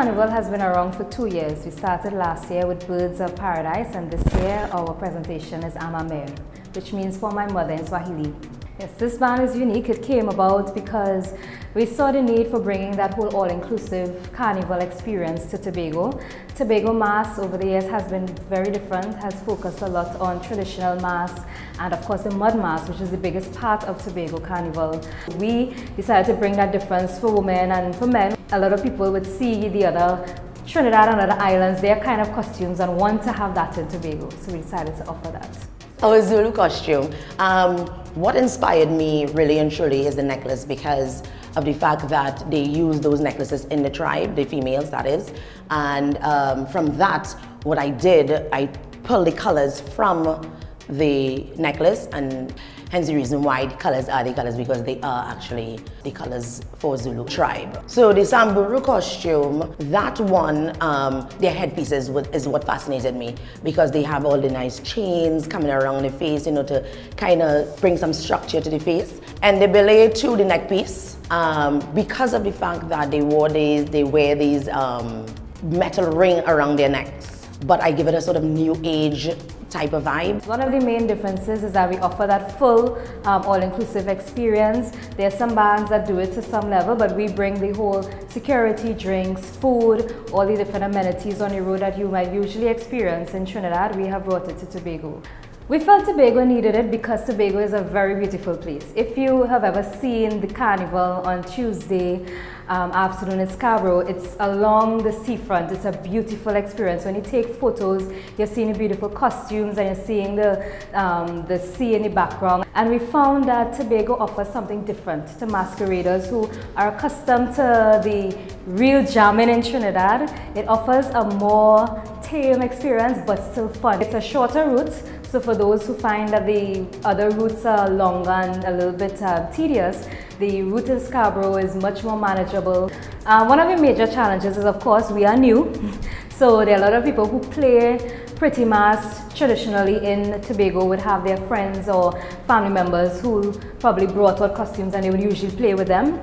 Carnival has been around for two years. We started last year with Birds of Paradise and this year our presentation is Amamere, which means for my mother in Swahili. Yes, this band is unique. It came about because we saw the need for bringing that whole all-inclusive carnival experience to Tobago. Tobago Mass over the years has been very different, has focused a lot on traditional mass and of course the mud mass, which is the biggest part of Tobago Carnival. We decided to bring that difference for women and for men. A lot of people would see the other Trinidad and other islands, their kind of costumes and want to have that in Tobago. So we decided to offer that. Our Zulu costume. Um, what inspired me really and truly is the necklace because of the fact that they use those necklaces in the tribe, the females that is. And um, from that, what I did, I pulled the colors from the necklace and hence the reason why the colors are the colors because they are actually the colors for Zulu tribe. So the Samburu costume, that one, um, their headpieces is what fascinated me because they have all the nice chains coming around the face, you know, to kind of bring some structure to the face. And the belay to the neck piece um, because of the fact that they wore these, they wear these um, metal ring around their necks. But I give it a sort of new age type of vibe. One of the main differences is that we offer that full um, all-inclusive experience. There are some bands that do it to some level, but we bring the whole security, drinks, food, all the different amenities on the road that you might usually experience in Trinidad. We have brought it to Tobago. We felt Tobago needed it because Tobago is a very beautiful place. If you have ever seen the carnival on Tuesday um, afternoon in Scarborough, it's along the seafront. It's a beautiful experience. When you take photos, you're seeing the beautiful costumes and you're seeing the, um, the sea in the background. And we found that Tobago offers something different to masqueraders who are accustomed to the real jamming in Trinidad. It offers a more tame experience but still fun. It's a shorter route so for those who find that the other routes are longer and a little bit uh, tedious, the route in Scarborough is much more manageable. Uh, one of the major challenges is of course we are new. so there are a lot of people who play pretty mass traditionally in Tobago would have their friends or family members who probably brought out costumes and they would usually play with them.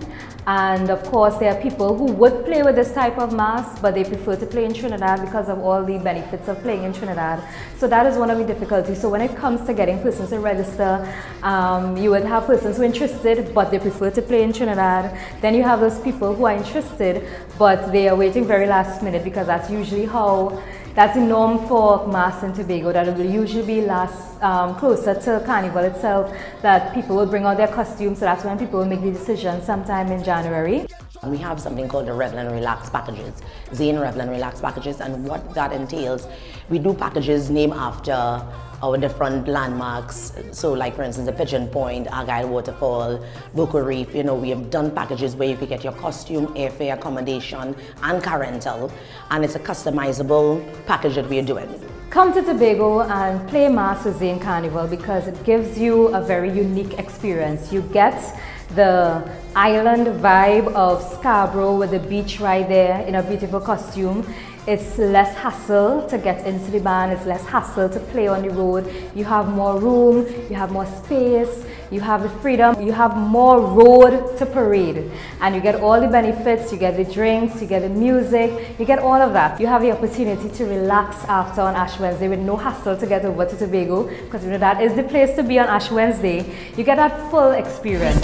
And of course, there are people who would play with this type of mass, but they prefer to play in Trinidad because of all the benefits of playing in Trinidad. So that is one of the difficulties. So when it comes to getting persons to register, um, you would have persons who are interested, but they prefer to play in Trinidad. Then you have those people who are interested, but they are waiting very last minute because that's usually how that's the norm for Mass and Tobago, that it will usually be last um, closer to Carnival itself, that people will bring out their costumes, so that's when people will make the decision sometime in January. We have something called the Revel and Relax packages, Zain Revel and Relax packages, and what that entails, we do packages named after our different landmarks. So like for instance, the Pigeon Point, Argyle Waterfall, Buccoo Reef, you know, we have done packages where you could get your costume, airfare, accommodation, and car rental. And it's a customizable package that we are doing. Come to Tobago and play Mass with Zain Carnival because it gives you a very unique experience. You get the island vibe of Scarborough with the beach right there in a beautiful costume. It's less hassle to get into the band, it's less hassle to play on the road. You have more room, you have more space, you have the freedom, you have more road to parade. And you get all the benefits, you get the drinks, you get the music, you get all of that. You have the opportunity to relax after on Ash Wednesday with no hassle to get over to Tobago because you know that is the place to be on Ash Wednesday. You get that full experience.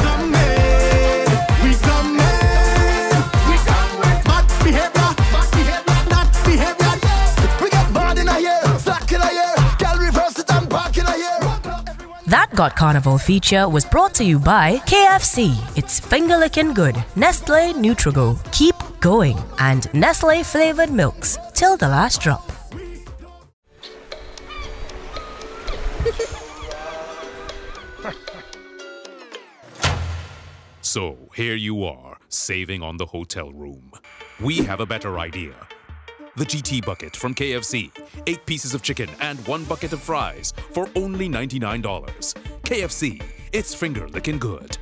Got Carnival feature was brought to you by KFC. It's finger licking good. Nestle Nutri-Go. Keep going. And Nestle flavored milks. Till the last drop. So here you are, saving on the hotel room. We have a better idea. The GT bucket from KFC. Eight pieces of chicken and one bucket of fries for only $99. KFC, it's finger licking good.